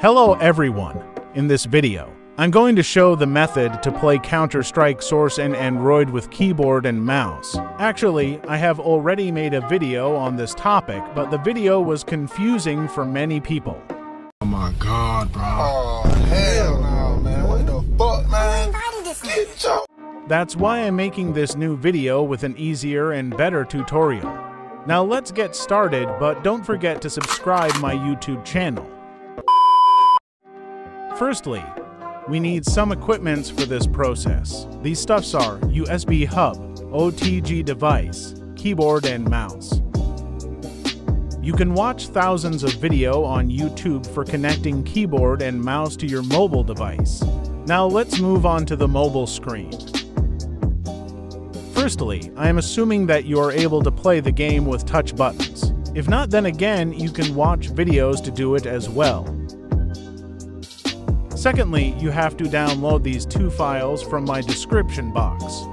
Hello everyone! In this video, I'm going to show the method to play Counter-Strike Source and Android with keyboard and mouse. Actually, I have already made a video on this topic, but the video was confusing for many people. Oh my god, bro. Oh, hell no, man. What the fuck, man? Get your That's why I'm making this new video with an easier and better tutorial. Now let's get started, but don't forget to subscribe my YouTube channel. Firstly, we need some equipments for this process. These stuffs are USB hub, OTG device, keyboard and mouse. You can watch thousands of video on YouTube for connecting keyboard and mouse to your mobile device. Now let's move on to the mobile screen. Firstly, I am assuming that you are able to play the game with touch buttons. If not, then again, you can watch videos to do it as well. Secondly, you have to download these two files from my description box.